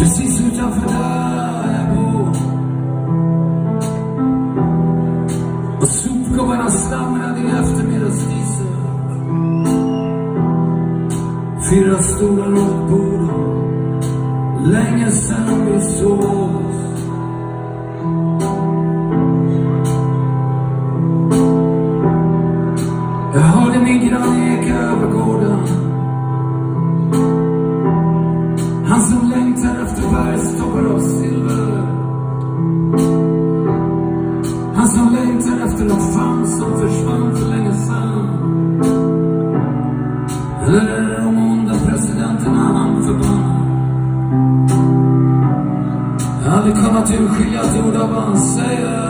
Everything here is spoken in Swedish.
precis utanför där jag bor. Och sopgubbarna slamrade i eftermiddagsdiset. Fyra stolar åt bordet. Länge sedan vi såg Jag hörde min granne eka över gården som försvann för länge sedan. Eller de onda presidenterna han förbannar? Aldrig kommer att urskilja ett ord av vad han säger.